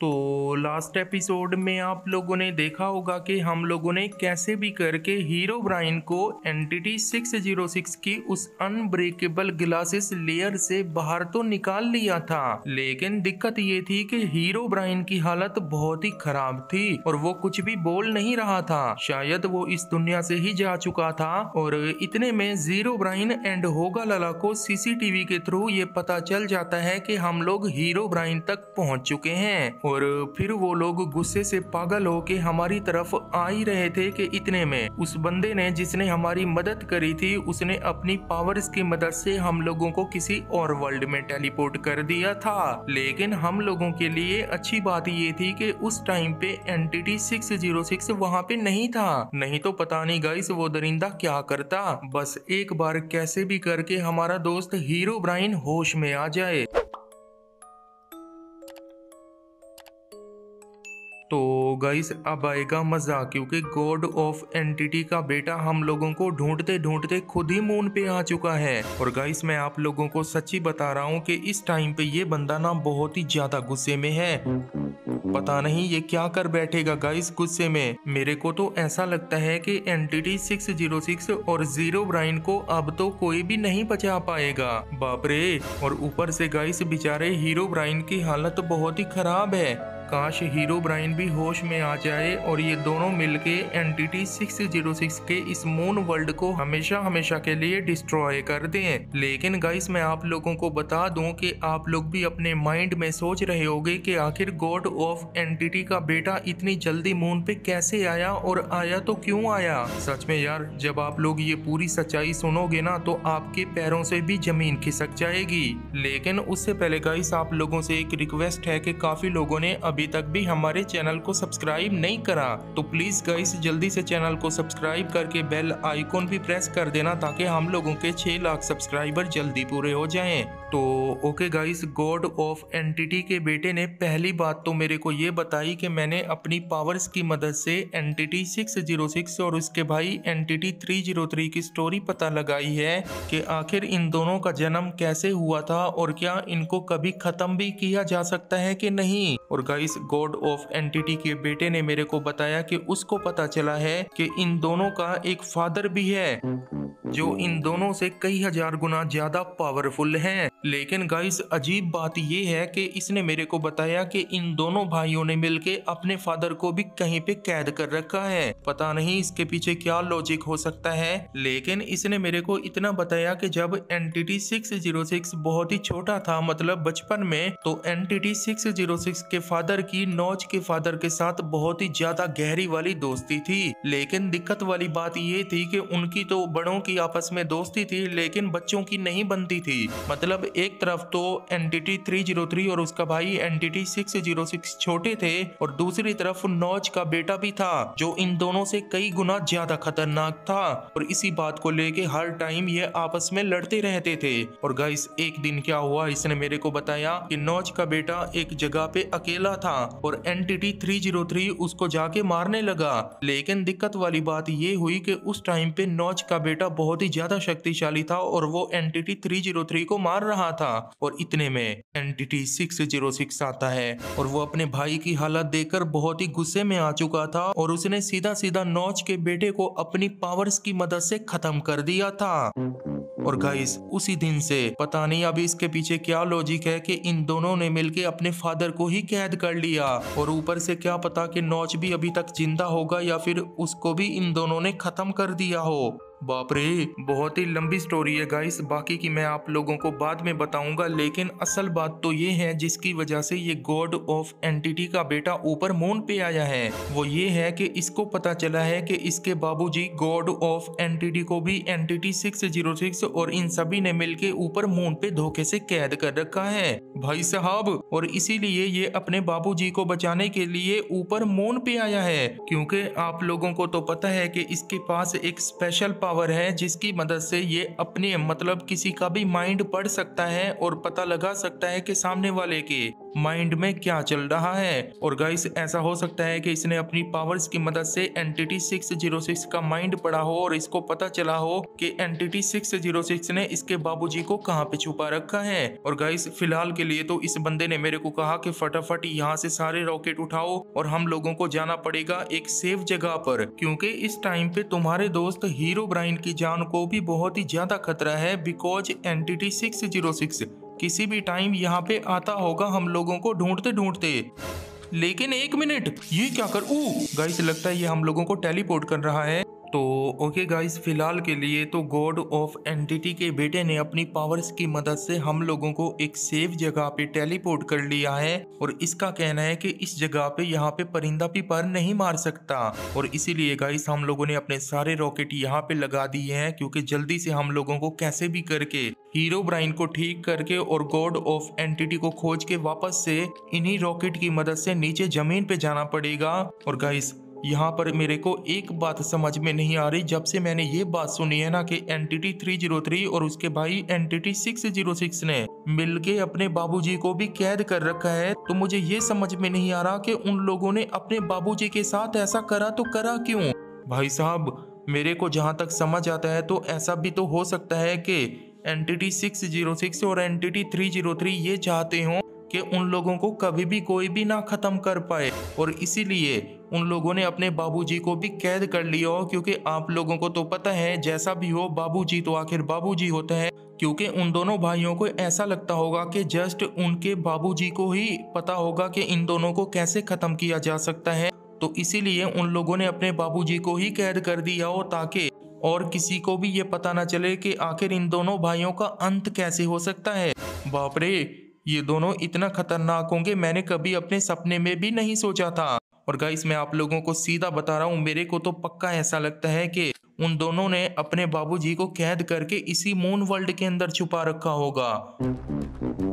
तो last episode में आप लोगों ने देखा होगा कि हम लोगों ने कैसे भी करके हीरो ब्राइन को एंटिटी 606 की उस अनब्रेकेबल ग्लासेस लेयर से बाहर तो निकाल लिया था। लेकिन दिक्कत ये थी कि हीरो ब्राइन की हालत बहुत ही खराब थी और वो कुछ भी बोल नहीं रहा था। शायद वो इस दुनिया से ही जा चुका था और इतने में ज़ीरो ब्राइन एंड होगा लला को सीसीटीवी के थ्रू ये पता चल जाता है कि हम लोग हीरो ब्राइन तक पहुँच चुके हैं। और फिर वो लोग गुस्से से पागल हो के हमारी तरफ़ आ ही रहे थे कि इतने में। उस बंदे ने जिसने हमारी मदद करी थी, उसने अपनी पावर्स की मदद से हम लोगों को किसी और वर्ल्ड में टेलीपोर्ट कर दिया था। लेकिन हम लोगों के लिए अच्छी बात ये थी कि उस टाइम पे एंटिटी 606 वहाँ पे नहीं था। नहीं तो पता नहीं गाइस वो दरिंदा क्या करता। बस एक बार कैसे भी करके हमारा दोस्त हीरो ब्राइन होश में आ जाए। तो गाइस अब आएगा मज़ा, क्योंकि गॉड ऑफ़ एंटिटी का बेटा हम लोगों को ढूंढते ढूंढते खुद ही मून पे आ चुका है। और गाइस मैं आप लोगों को सच्ची बता रहा हूँ कि इस टाइम पे ये बंदा ना बहुत ही ज़्यादा गुस्से में है। पता नहीं ये क्या कर बैठेगा गाइस गुस्से में। मेरे को तो ऐसा लगता है कि एंटिटी 606 और ज़ीरो ब्राइन को अब तो कोई भी नहीं बचा पाएगा। बाप रे! और ऊपर से गाइस बेचारे हीरो ब्राइन की हालत बहुत ही खराब है। काश हीरो ब्राइन भी होश में आ जाए और ये दोनों मिलके एंटिटी 606 के इस मून वर्ल्ड को हमेशा हमेशा के लिए डिस्ट्रॉय कर दें। लेकिन गाइस, मैं आप लोगों को बता दूँ कि आप लोग भी अपने माइंड में सोच रहे होंगे कि आखिर गॉड ऑफ़ एंटिटी का बेटा इतनी जल्दी मून पे कैसे आया और आया तो क्यों आया? सच में यार, जब आप लोग ये पूरी सच्चाई सुनोगे ना तो आपके पैरों से भी ज़मीन खिसक जाएगी। लेकिन उससे पहले गाइस, आप लोगों से एक रिक्वेस्ट है कि काफ़ी लोगों ने अब अभी तक भी हमारे चैनल को सब्सक्राइब नहीं करा तो प्लीज़ गाइस जल्दी से चैनल को सब्सक्राइब करके बेल आइकॉन भी प्रेस कर देना ताकि हम लोगों के 6 लाख सब्सक्राइबर जल्दी पूरे हो जाएँ। तो okay guys god of entity के बेटे ने पहली बात तो मेरे को ये बताई कि मैंने अपनी पावर्स की मदद से एंटिटी 606 और उसके भाई एंटिटी 303 की स्टोरी पता लगाई है कि आखिर इन दोनों का जन्म कैसे हुआ था और क्या इनको कभी खत्म भी किया जा सकता है कि नहीं? और गाइस गॉड ऑफ़ एंटिटी के बेटे ने मेरे को बताया कि उसको पता चला है कि इन दोनों का एक फादर भी है। जो इन दोनों से कई हज़ार गुना ज़्यादा पावरफुल हैं। लेकिन गाइस अजीब बात यह है कि इसने मेरे को बताया कि इन दोनों भाइयों ने मिलके अपने फादर को भी कहीं पे कैद कर रखा है। पता नहीं इसके पीछे क्या लॉजिक हो सकता है। लेकिन इसने मेरे को इतना बताया कि जब एनटीटी 606 बहुत ही छोटा था मतलब बचपन में तो एनटीटी 606 के फादर की, नौज के फादर के साथ बहुत ही ज़्यादा गहरी वाली दोस्ती थी। लेकिन दिक्कत वाली बात ये थी कि उनकी तो बड़ों की आपस में दोस्ती थी, लेकिन बच्चों की नहीं बनती थी। मतलब एक तरफ़ तो एनटीटी 303 और उसका भाई एनटीटी 606 छोटे थे, और दूसरी तरफ़ नौज का बेटा भी था, जो इन दोनों से कई गुना ज़्यादा खतरनाक था। और इसी बात को लेके हर टाइम ये आपस में लड़ते रहते थे। और गाइस एक दिन क्या हुआ? इसने मेरे को बताया कि नौज का बेटा एक जगह पे अकेला था, और एनटीटी 303 उसको जाके मारने लगा। लेकिन दिक्कत वाली बात ये हुई कि उस टाइम पे नौज का बेटा बहुत ही ज़्यादा शक्तिशाली था और वो एनटीटी 303 को मार रहा रहा था। और इतने में एंटिटी 606 आता है और वो अपने भाई की हालत देखकर बहुत ही गुस्से में आ चुका था और उसने सीधा सीधा नौच के बेटे को अपनी पावर्स की मदद से खत्म कर दिया था। और गाइस उसी दिन से पता नहीं अभी इसके पीछे क्या लॉजिक है कि इन दोनों ने मिलके अपने फादर को ही कैद कर लिया। और ऊपर से क्या पता कि नौच भी अभी तक ज़िंदा होगा या फिर उसको भी इन दोनों ने खत्म कर दिया हो। बाप रे, बहुत ही लंबी स्टोरी है गाइस बाकी की मैं आप लोगों को बाद में बताऊँगा, लेकिन असल बात तो ये है, जिसकी वजह से ये गॉड ऑफ़ एंटिटी का बेटा ऊपर मून पे आया है। वो ये है कि इसको पता चला है कि इसके बाबूजी गॉड ऑफ़ एंटिटी को भी एंटिटी 606 और इन सभी ने मिलके ऊपर मून पे धोखे से कैद कर रखा है। भाई साहब, और इसीलिए ये अपने बाबू को बचाने के लिए ऊपर मून पे आया है, क्योंकि आप लोगों को तो पता है कि इसके पास एक स्पेशल पावर है, जिसकी मदद से ये अपने मतलब किसी का भी माइंड पढ़ सकता है और पता लगा सकता है कि सामने वाले के माइंड में क्या चल रहा है? और गाइस ऐसा हो सकता है कि इसने अपनी पावर्स की मदद से एंटिटी 606 का माइंड पढ़ा हो और इसको पता चला हो कि एंटिटी 606 ने इसके बाबूजी को कहाँ पे छुपा रखा है। और गाइस फ़िलहाल के लिए तो इस बंदे ने मेरे को कहा कि फटाफट यहाँ से सारे रॉकेट उठाओ और हम लोगों को जाना पड़ेगा एक सेफ़ जगह पर, क्योंकि इस टाइम पे तुम्हारे दोस्त हीरो ब्राइन की जान को भी बहुत ही ज़्यादा खतरा है बिकॉज़ एंटिटी 606 किसी भी टाइम यहाँ पे आता होगा हम लोगों को ढूंढते ढूंढते। लेकिन एक मिनट, ये क्या कर? ऊ गाइस लगता है ये हम लोगों को टेलीपोर्ट कर रहा है। तो ओके गाइस फ़िलहाल के लिए तो गॉड ऑफ़ एंटिटी के बेटे ने अपनी पावर्स की मदद से हम लोगों को एक सेफ़ जगह पे टेलीपोर्ट कर लिया है और इसका कहना है कि इस जगह पे यहाँ पे परिंदा भी पर नहीं मार सकता। और इसीलिए गाइस हम लोगों ने अपने सारे रॉकेट यहाँ पे लगा दिए हैं क्योंकि जल्दी से हम लोगों को कैसे भी करके हीरो ब्राइन को ठीक करके और गॉड ऑफ़ एंटिटी को खोज के वापस से इन्हीं रॉकेट की मदद से नीचे ज़मीन पे जाना पड़ेगा। और गाइस यहाँ पर मेरे को एक बात समझ में नहीं आ रही। जब से मैंने ये बात सुनी है ना कि एनटीटी 303 और उसके भाई एनटीटी 606 ने मिलके अपने बाबूजी को भी कैद कर रखा है तो मुझे ये समझ में नहीं आ रहा कि उन लोगों ने अपने बाबूजी के साथ ऐसा करा तो करा क्यों? भाई साहब, मेरे को जहाँ तक समझ आता है तो ऐसा भी तो हो सकता है कि एनटीटी 606 और एनटीटी 303 ये चाहते हो कि उन लोगों को कभी भी कोई भी ना खत्म कर पाए। और इसीलिए उन लोगों ने अपने बाबूजी को भी कैद कर लिया हो क्योंकि आप लोगों को तो पता है, जैसा भी हो, बाबूजी तो आखिर बाबूजी होते हैं। क्योंकि उन दोनों भाइयों को ऐसा लगता होगा कि जस्ट उनके बाबूजी को ही पता होगा कि इन दोनों को कैसे खत्म किया जा सकता है। तो इसीलिए उन लोगों ने अपने बाबूजी को ही कैद कर दिया हो ताकि और किसी को भी ये पता ना चले कि आखिर इन दोनों भाइयों का अंत कैसे हो सकता है। बाप रे! ये दोनों इतना खतरनाक होंगे, मैंने कभी अपने सपने में भी नहीं सोचा था। और गाइस मैं आप लोगों को सीधा बता रहा हूँ, मेरे को तो पक्का ऐसा लगता है कि उन दोनों ने अपने बाबूजी को कैद करके इसी मून वर्ल्ड के अंदर छुपा रखा होगा।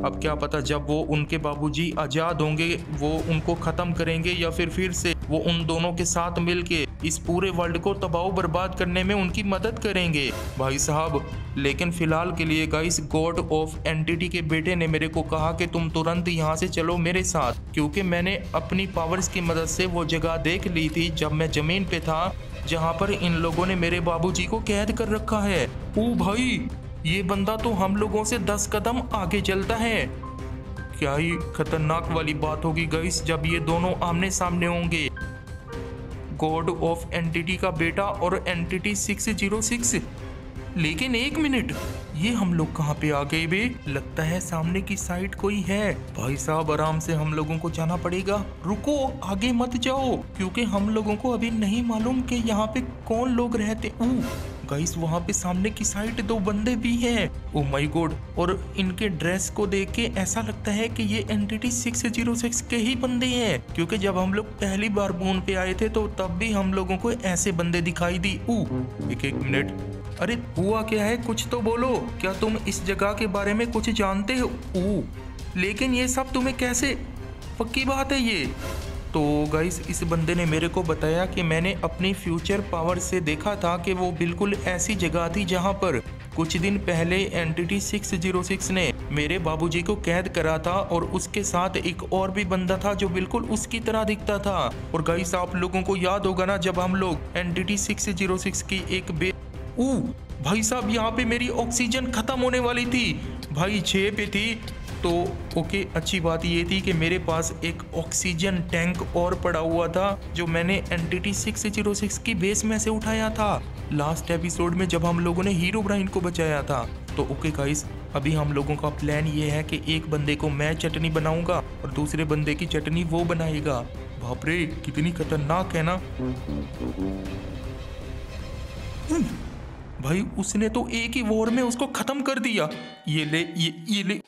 अब क्या पता जब वो उनके बाबूजी आज़ाद होंगे, वो उनको खत्म करेंगे या फिर फिर से वो उन दोनों के साथ मिलके इस पूरे वर्ल्ड को तबाह बर्बाद करने में उनकी मदद करेंगे। भाई साहब, लेकिन फ़िलहाल के लिए गाइस गॉड ऑफ़ एंटिटी के बेटे ने मेरे को कहा कि तुम तुरंत यहाँ से चलो मेरे साथ, क्योंकि मैंने अपनी पावर्स की मदद से वो जगह देख ली थी जब मैं ज़मीन पे था, जहाँ पर इन लोगों ने मेरे बाबूजी को कैद कर रखा है। ओ भाई, ये बंदा तो हम लोगों से दस कदम आगे चलता है। क्या ही खतरनाक वाली बात होगी गईस जब ये दोनों आमने सामने होंगे। गॉड ऑफ़ एंटिटी का बेटा और एंटिटी 606 लेकिन एक मिनट, ये हम लोग कहाँ पे आ गए बे? लगता है सामने की साइड कोई है। भाई साहब, आराम से हम लोगों को जाना पड़ेगा। रुको, आगे मत जाओ, क्योंकि हम लोगों को अभी नहीं मालूम कि यहाँ पे कौन लोग रहते गाइस वहाँ पे सामने की साइड दो बंदे भी हैं। ओ माय गॉड और इनके ड्रेस को देख के ऐसा लगता है कि ये एंटिटी 606 के ही बंदे हैं। क्योंकि जब हम लोग पहली बार मून पे आए थे तो तब भी हम लोगों को ऐसे बंदे दिखाई दी। ऊ एक एक मिनट अरे, हुआ क्या है? कुछ तो बोलो। क्या तुम इस जगह के बारे में कुछ जानते हो? ऊ लेकिन ये सब तुम्हें कैसे? पक्की बात है ये। तो गाइस इस बंदे ने मेरे को बताया कि मैंने अपनी फ्यूचर पावर से देखा था कि वो बिल्कुल ऐसी जगह थी जहाँ पर कुछ दिन पहले एंटिटी 606 ने मेरे बाबूजी को कैद करा था और उसके साथ एक और भी बंदा था जो बिल्कुल उसकी तरह दिखता था। और गाइस आप लोगों को याद होगा ना जब हम लोग एंटिटी 606 की एक बे ऊ, भाई साहब, यहाँ पे मेरी ऑक्सीजन खत्म होने वाली थी। भाई छः पे थी। तो ओके अच्छी बात ये थी कि मेरे पास एक ऑक्सीजन टैंक और पड़ा हुआ था जो मैंने एन टी सिक्स की बेस में से उठाया था। लास्ट एपिसोड में जब हम लोगों ने हीरो ब्राइन को बचाया था तो ओके गाइस अभी हम लोगों का प्लान ये है कि एक बंदे को मैं चटनी बनाऊँगा और दूसरे बंदे की चटनी वो बनाएगा। बापरे कितनी खतरनाक है ना? हम्म, भाई उसने तो एक ही वॉर में उसको खत्म कर दिया। ये ले ये ये ले।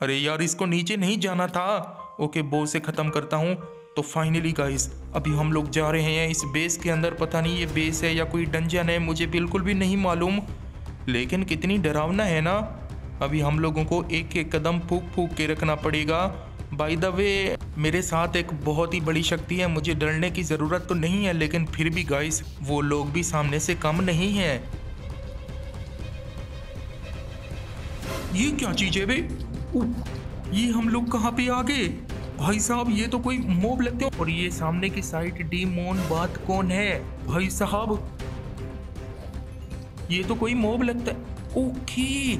अरे यार, इसको नीचे नहीं जाना था। ओके बो से ख़त्म करता हूँ। तो फाइनली गाइस अभी हम लोग जा रहे हैं इस बेस के अंदर। पता नहीं ये बेस है या कोई डंजन है, मुझे बिल्कुल भी नहीं मालूम। लेकिन कितनी डरावना है ना। अभी हम लोगों को एक एक कदम फूक फूक के रखना पड़ेगा। बाय द वे मेरे साथ एक बहुत ही बड़ी शक्ति है, मुझे डरने की ज़रूरत तो नहीं है, लेकिन फिर भी गाइस वो लोग भी सामने से कम नहीं है। ये क्या चीज़ है भाई ये हम लोग कहाँ पे आ गए भाई साहब, ये तो कोई मोब लगते हो। और ये सामने की साइड डी मोन बात कौन है? भाई साहब, ये तो कोई मोब लगता है। ओके।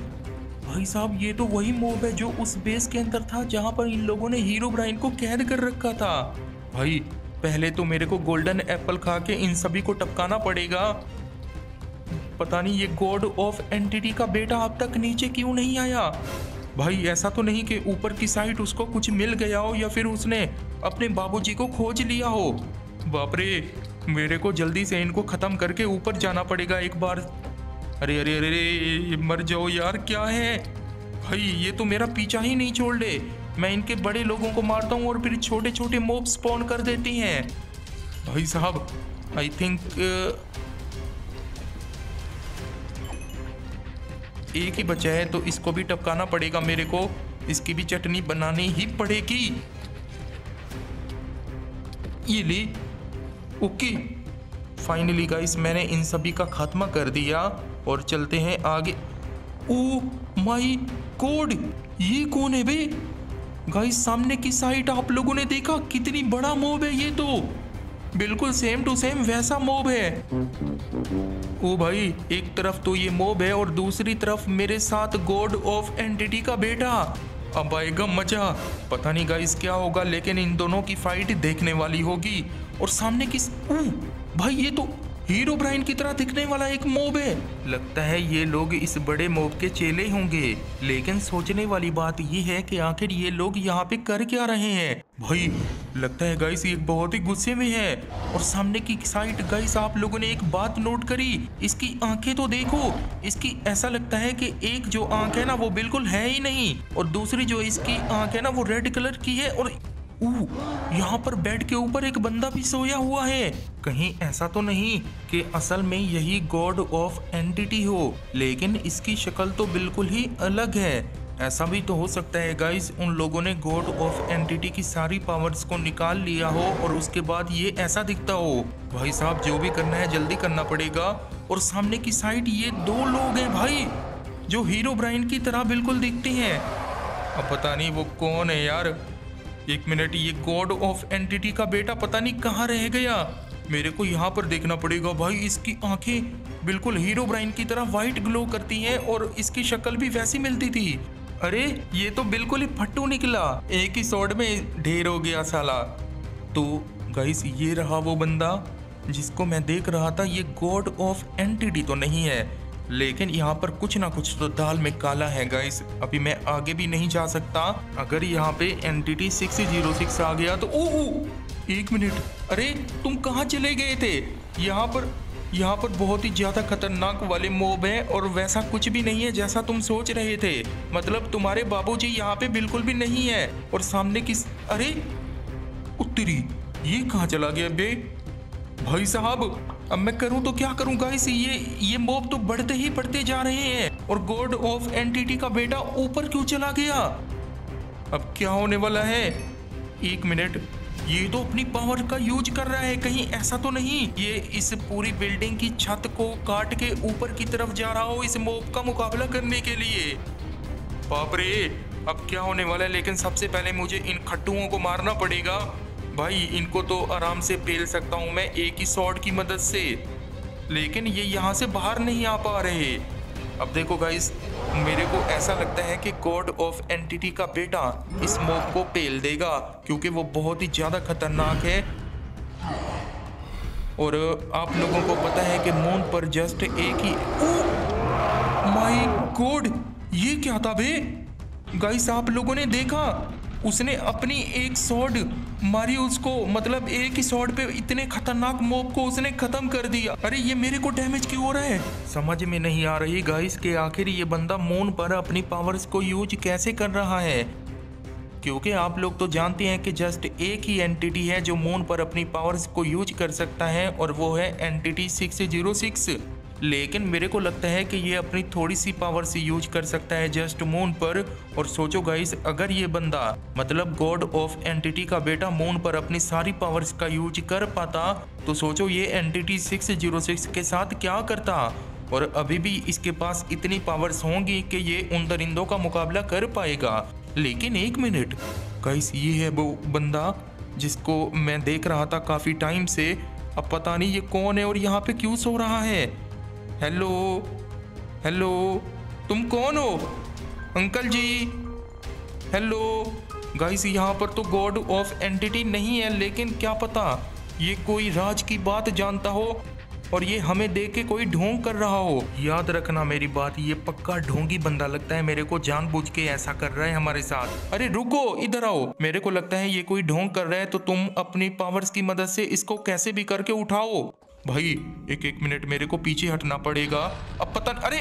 भाई साहब, ये तो वही मोब है जो उस बेस के अंदर था जहाँ पर इन लोगों ने हीरो ब्राइन को कैद कर रखा था। भाई, पहले तो मेरे को गोल्डन एप्पल खा के इन सभी को टपकाना पड़ेगा। पता नहीं ये गॉड ऑफ़ एंटिटी का बेटा अब तक नीचे क्यों नहीं आया? भाई, ऐसा तो नहीं कि ऊपर की साइड उसको कुछ मिल गया हो या फिर उसने अपने बाबूजी को खोज लिया हो। बाप रे मेरे को जल्दी से इनको ख़त्म करके ऊपर जाना पड़ेगा एक बार। अरे अरे अरे अरे, मर जाओ यार, क्या है? भाई, ये तो मेरा पीछा ही नहीं छोड़ ले मैं इनके बड़े लोगों को मारता हूँ और फिर छोटे छोटे मोब स्पॉन कर देती हैं। भाई साहब आई थिंक एक ही बचा है तो इसको भी टपकाना पड़ेगा मेरे को। इसकी भी चटनी बनानी ही पड़ेगी। ये ली। ओके। फाइनली गाइस मैंने इन सभी का खात्मा कर दिया और चलते हैं आगे। ओ माई कोड ये कौन है बे? गाइस सामने की साइड आप लोगों ने देखा? कितनी बड़ा मोब है ये तो। बिल्कुल सेम टू सेम वैसा मोब है। ओ भाई, एक तरफ़ तो ये मोब है और दूसरी तरफ़ मेरे साथ गॉड ऑफ़ एंटिटी का बेटा। अब आएगा मज़ा पता नहीं गाइस क्या होगा, लेकिन इन दोनों की फाइट देखने वाली होगी। और सामने किस भाई ये तो हीरो ब्राइन की तरह दिखने वाला एक मोब है। लगता है ये लोग इस बड़े मोब के चेले होंगे। लेकिन सोचने वाली बात ये है कि आखिर ये लोग यहाँ पे कर क्या रहे हैं? भाई, लगता है गाइस ये बहुत ही गुस्से में है। और सामने की साइड गाइस आप लोगों ने एक बात नोट करी। इसकी आँखें तो देखो। इसकी ऐसा लगता है कि एक जो आँख है ना, वो बिल्कुल है ही नहीं। और दूसरी जो इसकी आँख है ना, वो रेड कलर की है। और यहाँ पर बेड के ऊपर एक बंदा भी सोया हुआ है। कहीं ऐसा तो नहीं कि असल में यही गॉड ऑफ़ एंटिटी हो, लेकिन इसकी शक्ल तो बिल्कुल ही अलग है। ऐसा भी तो हो सकता है गाइस उन लोगों ने गॉड ऑफ़ एंटिटी की सारी पावर्स को निकाल लिया हो और उसके बाद ये ऐसा दिखता हो। भाई साहब, जो भी करना है, जल्दी करना पड़ेगा। और सामने की साइड ये दो लोग हैं भाई, जो हीरो ब्राइन की तरह बिल्कुल दिखते हैं। अब पता नहीं वो कौन है यार। एक मिनट, ये गॉड ऑफ़ एंटिटी का बेटा पता नहीं कहाँ रह गया। मेरे को यहाँ पर देखना पड़ेगा भाई, इसकी आँखें बिल्कुल हीरो ब्राइन की तरह व्हाइट ग्लो करती हैं और इसकी शक्ल भी वैसी मिलती थी। अरे, ये तो बिल्कुल ही फट्टू निकला। एक ही शॉट में ढेर हो गया साला। तो गाइस ये रहा वो बंदा जिसको मैं देख रहा था, ये गॉड ऑफ़ एंटिटी तो नहीं है। लेकिन यहाँ पर कुछ ना कुछ तो दाल में काला है गाइस अभी मैं आगे भी नहीं जा सकता। अगर यहाँ पे एंटिटी सिक्स ज़ीरो सिक्स आ गया तो ओ, ओ एक मिनट। अरे तुम कहाँ चले गए थे? यहाँ पर यहाँ पर बहुत ही ज़्यादा खतरनाक वाले मोब हैं और वैसा कुछ भी नहीं है जैसा तुम सोच रहे थे। मतलब तुम्हारे बाबूजी यहाँ पे बिल्कुल भी नहीं है और सामने किस अरे उत्तरी ये कहाँ चला गया बे? भाई साहब अब मैं करूँ तो क्या करूँ गाइस ये ये मोब तो बढ़ते ही बढ़ते जा रहे हैं। और गॉड ऑफ़ एंटिटी का बेटा ऊपर क्यों चला गया? अब क्या होने वाला है? एक मिनट। ये तो अपनी पावर का यूज़ कर रहा है, कहीं ऐसा तो नहीं। ये इस पूरी बिल्डिंग की छत को काट के ऊपर की तरफ़ जा रहा हो इस मोब का मुकाबला करने के लिए। बाप रे! अब क्या होने वाला है? लेकिन सबसे पहले मुझे इन खट्टुओं को मारना पड़ेगा। भाई, इनको तो आराम से पेल सकता हूँ मैं एक ही शॉट की मदद से। लेकिन ये यहाँ से बाहर नहीं आ पा रहे। अब देखो गाइस मेरे को ऐसा लगता है कि गॉड ऑफ़ एंटिटी का बेटा इस मोब को पेल देगा, क्योंकि वो बहुत ही ज़्यादा खतरनाक है। और आप लोगों को पता है कि मून पर जस्ट एक ही माय गॉड ये क्या था बे? गाइस आप लोगों ने देखा? उसने अपनी एक शॉट मारी, उसको मतलब एक ही शॉट पे इतने खतरनाक मोब को उसने खत्म कर दिया। अरे, ये मेरे को डैमेज क्यों हो रहा है? समझ में नहीं आ रही गाइस के आखिर ये बंदा मून पर अपनी पावर्स को यूज़ कैसे कर रहा है? क्योंकि आप लोग तो जानते हैं कि जस्ट एक ही एंटिटी है जो मून पर अपनी पावर्स को यूज़ कर सकता है, और वो है एंटिटी सिक्स ज़ीरो सिक्स लेकिन मेरे को लगता है कि ये अपनी थोड़ी सी पावर से यूज़ कर सकता है जस्ट मून पर। और सोचो गाइस अगर ये बंदा मतलब गॉड ऑफ़ एंटिटी का बेटा मून पर अपनी सारी पावर्स का यूज़ कर पाता तो सोचो ये एंटिटी सिक्स ज़ीरो सिक्स के साथ क्या करता। और अभी भी इसके पास इतनी पावर्स होंगी कि ये उन दरिंदों का मुकाबला कर पाएगा। लेकिन एक मिनट गाइस ये है वो बंदा जिसको मैं देख रहा था काफ़ी टाइम से। अब पता नहीं ये कौन है और यहाँ पे क्यों सो रहा है। हेलो हेलो, तुम कौन हो? अंकल जी। हेलो गाइस यहाँ पर तो गॉड ऑफ़ एंटिटी नहीं है, लेकिन क्या पता ये कोई राज की बात जानता हो और ये हमें देख के कोई ढोंग कर रहा हो। याद रखना मेरी बात, ये पक्का ढोंगी बंदा लगता है, मेरे को जानबूझ के ऐसा कर रहा है हमारे साथ। अरे रुको, इधर आओ। मेरे को लगता है ये कोई ढोंग कर रहा है तो तुम अपनी पावर्स की मदद से इसको कैसे भी करके उठाओ। भाई, एक एक मिनट, मेरे को पीछे हटना पड़ेगा। अब पता अरे,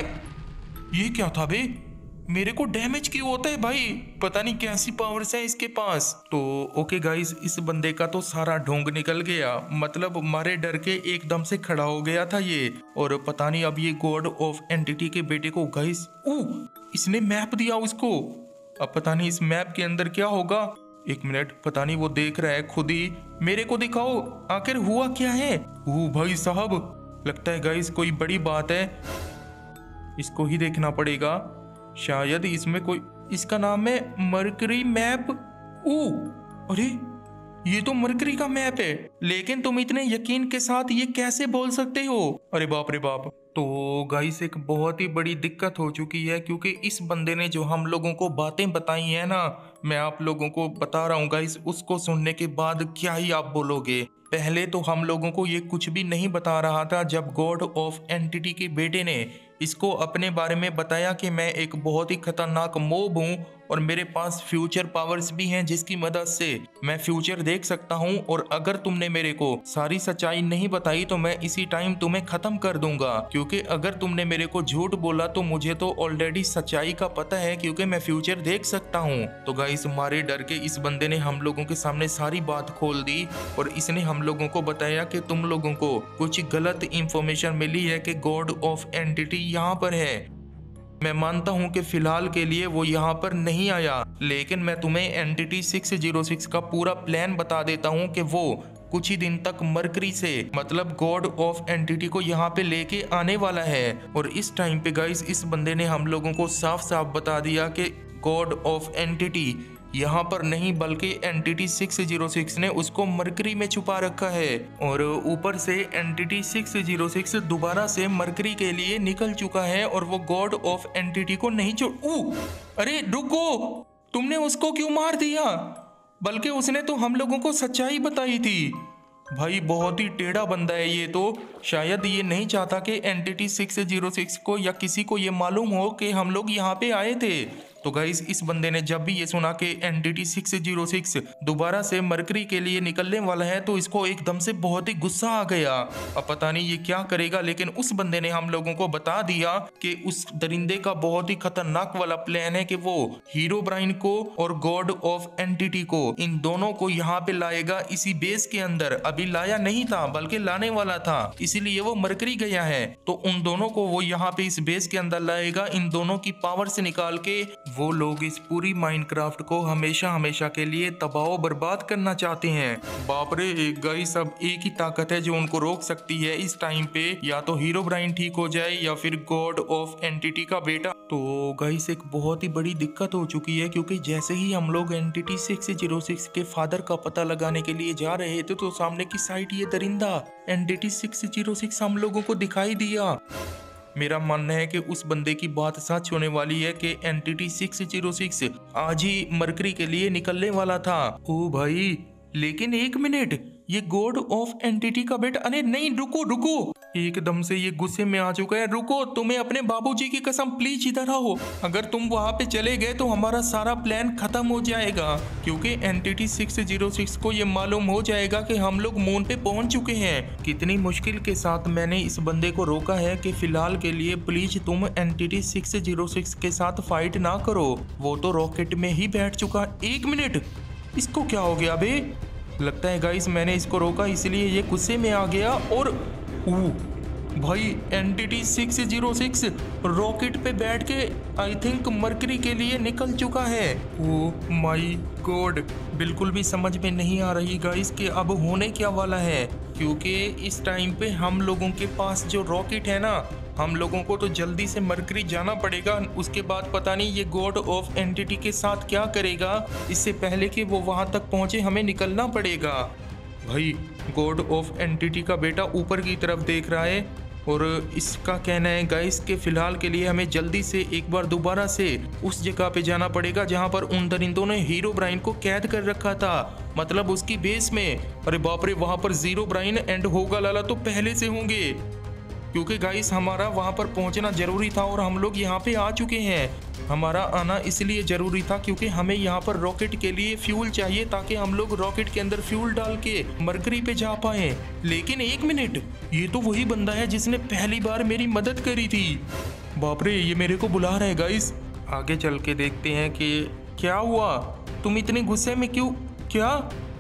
ये क्या था बे? मेरे को डैमेज क्यों होता है भाई? पता नहीं कैसी पावर्स है इसके पास। तो ओके गाइस इस बंदे का तो सारा ढोंग निकल गया। मतलब मारे डर के एकदम से खड़ा हो गया था ये। और पता नहीं अब ये गॉड ऑफ़ एंटिटी के बेटे को गाइस ओ इसने मैप दिया उसको। अब पता नहीं इस मैप के अंदर क्या होगा। एक मिनट, पता नहीं वो देख रहा है खुद ही। मेरे को दिखाओ, आखिर हुआ क्या है? ओ भाई साहब, लगता है गाइस कोई बड़ी बात है। इसको ही देखना पड़ेगा। शायद इसमें कोई, इसका नाम है मरकरी मैप ओ, अरे, ये तो मरकरी का मैप है। लेकिन तुम इतने यकीन के साथ ये कैसे बोल सकते हो? अरे बाप रे बाप। तो गाइस एक बहुत ही बड़ी दिक्कत हो चुकी है, क्योंकि इस बंदे ने जो हम लोगों को बातें बताई है ना मैं आप लोगों को बता रहा हूँ गाइस उसको सुनने के बाद क्या ही आप बोलोगे? पहले तो हम लोगों को ये कुछ भी नहीं बता रहा था जब गॉड ऑफ़ एंटिटी के बेटे ने इसको अपने बारे में बताया कि मैं एक बहुत ही खतरनाक मोब हूँ और मेरे पास फ्यूचर पावर्स भी हैं जिसकी मदद से मैं फ्यूचर देख सकता हूँ और अगर तुमने मेरे को सारी सच्चाई नहीं बताई तो मैं इसी टाइम तुम्हें खत्म कर दूँगा। क्योंकि अगर तुमने मेरे को झूठ बोला तो मुझे तो ऑलरेडी सच्चाई का पता है क्योंकि मैं फ्यूचर देख सकता हूँ। तो गाइस मारे डर के इस बंदे ने हम लोगों के सामने सारी बात खोल दी और इसने हम लोगों को बताया कि तुम लोगों को कुछ गलत इंफॉर्मेशन मिली है कि गॉड ऑफ़ एंटिटी यहाँ पर है। मैं मानता हूँ कि फ़िलहाल के लिए वो यहाँ पर नहीं आया, लेकिन मैं तुम्हें एंटिटी 606 का पूरा प्लान बता देता हूँ कि वो कुछ ही दिन तक मरकरी से मतलब गॉड ऑफ़ एंटिटी को यहाँ पे लेके आने वाला है। और इस टाइम पे गाइस इस बंदे ने हम लोगों को साफ़ साफ़ बता दिया कि गॉड ऑफ़ एंटिटी यहाँ पर नहीं, बल्कि एंटिटी 606 ने उसको मरकरी में छुपा रखा है और ऊपर से एंटिटी 606 दोबारा से मरकरी के लिए निकल चुका है और वो गॉड ऑफ़ एंटिटी को नहीं छोड़ अरे रुको, तुमने उसको क्यों मार दिया? बल्कि उसने तो हम लोगों को सच्चाई बताई थी। भाई, बहुत ही टेढ़ा बंदा है ये तो। शायद ये नहीं चाहता कि एंटिटी 606 को या किसी को ये मालूम हो कि हम लोग यहाँ पे आए थे। तो गाइस इस बंदे ने जब भी ये सुना कि entity six zero six दोबारा से मरकरी के लिए निकलने वाला है तो इसको एकदम से बहुत ही गुस्सा आ गया। अब पता नहीं ये क्या करेगा, लेकिन उस बंदे ने हम लोगों को बता दिया कि उस दरिंदे का बहुत ही खतरनाक वाला प्लान है कि वो हीरो ब्राइन को और गॉड ऑफ़ एंटिटी को, इन दोनों को यहाँ पे लाएगा इसी बेस के अंदर। अभी लाया नहीं था, बल्कि लाने वाला था, इसीलिए वो मरकरी गया है। तो उन दोनों को वो यहाँ पे इस बेस के अंदर लाएगा, इन दोनों की पावर से निकाल के वो लोग इस पूरी माइनक्राफ्ट को हमेशा हमेशा के लिए तबाह बर्बाद करना चाहते हैं। बापरे एक गई सब एक ही ताकत है जो उनको रोक सकती है इस टाइम पे। या तो हीरो ब्राइन ठीक हो जाए या फिर गॉड ऑफ़ एंटिटी का बेटा। तो गाइस एक बहुत ही बड़ी दिक्कत हो चुकी है क्योंकि जैसे ही हम लोग एंटिटी सिक्स ज़ीरो सिक्स के फादर का पता लगाने के लिए जा रहे थे तो सामने की साइड ये दरिंदा। एंटिटी सिक्स ज़ीरो सिक्स हम लोगों को दिखाई दिया। मेरा मानना है कि उस बंदे की बात सच होने वाली है कि ज़ीरो सिक्स आज ही मरकरी के लिए निकलने वाला था। ओ भाई, लेकिन एक मिनट ये गॉड ऑफ़ एंटिटी का बेटा, अरे नहीं, रुको रुको। एकदम से ये गुस्से में आ चुका है। रुको, तुम्हें अपने बाबूजी की कसम प्लीज़ इधर आओ। अगर तुम वहाँ पे चले गए तो हमारा सारा प्लान खत्म हो जाएगा। क्योंकि एंटिटी 606 को ये मालूम हो जाएगा कि हम लोग मून पे पहुँच चुके हैं। कितनी मुश्किल के साथ मैंने इस बंदे को रोका है कि फ़िलहाल के लिए प्लीज़ तुम एंटिटी 606 के साथ फाइट ना करो। वो तो रॉकेट में ही बैठ चुका। एक मिनट इसको क्या हो गया अभी लगता है, गाइस, मैंने इसको रोका, इसलिए ये गुस्से में आ गया और ओ भाई entity six zero six rocket पे बैठ के आई थिंक मरकरी के लिए निकल चुका है. ओ माई गॉड बिल्कुल भी समझ में नहीं आ रही, गाइस, कि अब होने क्या वाला है? क्योंकि इस टाइम पे हम लोगों के पास जो रॉकेट है ना हम लोगों को तो जल्दी से मरकरी जाना पड़ेगा। उसके बाद पता नहीं ये गॉड ऑफ़ एंटिटी के साथ क्या करेगा। इससे पहले कि वो वहाँ तक पहुँचे, हमें निकलना पड़ेगा। भाई गॉड ऑफ़ एंटिटी का बेटा ऊपर की तरफ़ देख रहा है और इसका कहना है गाइस के फ़िलहाल के लिए हमें जल्दी से एक बार दोबारा से उस जगह पे जाना पड़ेगा जहाँ पर उन दरिंदों ने हीरो ब्राइन को कैद कर रखा था। मतलब उसकी बेस में। अरे बाप रे, वहाँ पर ज़ीरो ब्राइन एंड होगा, लाला तो पहले से होंगे। क्योंकि गाइस हमारा वहाँ पर पहुँचना ज़रूरी था और हम लोग यहाँ पे आ चुके हैं। हमारा आना इसलिए ज़रूरी था क्योंकि हमें यहाँ पर रॉकेट के लिए फ्यूल चाहिए ताकि हम लोग रॉकेट के अंदर फ्यूल डाल के मरकरी पे जा पाए। लेकिन एक मिनट ये तो वही बंदा है जिसने पहली बार मेरी मदद करी थी। बापरे ये मेरे को बुला रहा गाइस आगे चल के देखते हैं कि क्या हुआ। तुम इतने गुस्से में क्यों, क्या?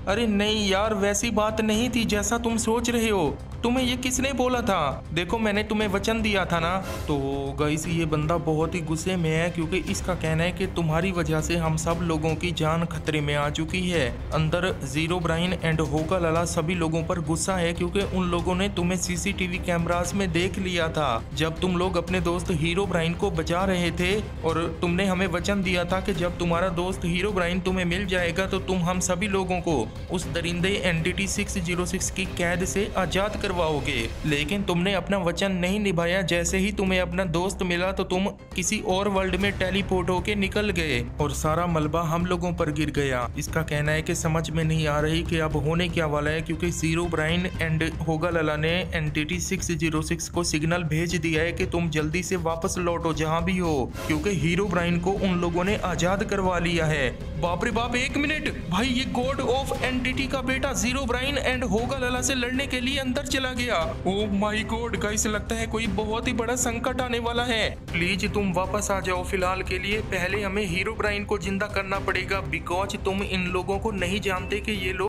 अरे नहीं यार, वैसी बात नहीं थी जैसा तुम सोच रहे हो। तुम्हें ये किसने बोला था? देखो, मैंने तुम्हें वचन दिया था ना। तो गईस ये बंदा बहुत ही गुस्से में है, क्योंकि इसका कहना है कि तुम्हारी वजह से हम सब लोगों की जान खतरे में आ चुकी है। अंदर ज़ीरो ब्राइन एंड होका लला सभी लोगों पर गुस्सा है, क्योंकि उन लोगों ने तुम्हें सीसीटीवी कैमरास में देख लिया था। जब तुम लोग अपने दोस्त हीरो ब्राइन को बचा रहे थे, और तुमने हमें वचन दिया था कि जब तुम्हारा दोस्त हीरो ब्राइन तुम्हें मिल जाएगा तो तुम हम सभी लोगों को उस दरिंदे एनटीटी 606 की कैद से आज़ाद कर करवाओगे। लेकिन तुमने अपना वचन नहीं निभाया। जैसे ही तुम्हें अपना दोस्त मिला तो तुम किसी और वर्ल्ड में टेलीपोर्ट होके निकल गए और सारा मलबा हम लोगों पर गिर गया। इसका कहना है कि समझ में नहीं आ रही कि अब होने क्या वाला है, क्योंकि ज़ीरो ब्राइन एंड होगा लला ने एनटीटी 606 को सिग्नल भेज दिया है कि तुम जल्दी से वापस लौटो, जहाँ भी हो, क्योंकि हीरो ब्राइन को उन लोगों ने आज़ाद करवा लिया है। बाप रे बाप, एक मिनट! भाई, ये गॉड ऑफ़ एनटीटी का बेटा ज़ीरो ब्राइन एंड होगा लला से लड़ने के लिए अंदर चला गया। ओ माई गॉड गाइस लगता है कोई बहुत ही बड़ा संकट आने वाला है। प्लीज़ तुम वापस आ जाओ फ़िलहाल के लिए। पहले हमें हीरो ब्राइन को ज़िंदा करना पड़ेगा बिकॉज़ तुम इन लोगों को नहीं जानते कि ये लोग